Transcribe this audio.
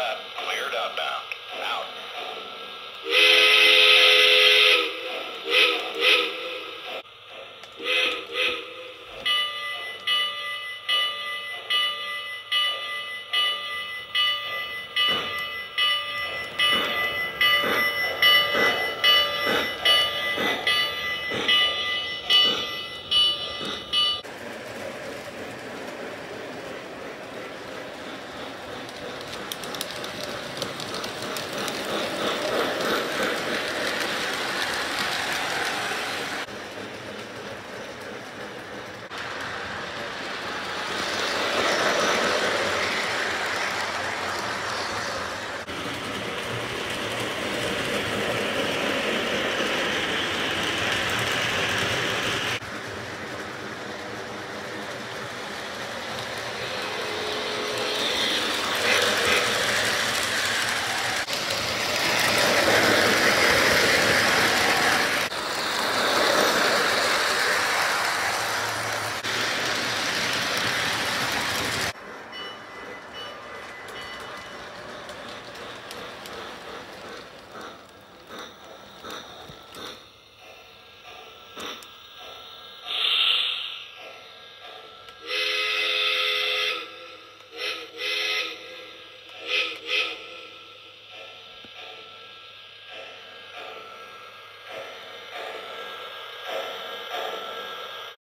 up, cleared outbound.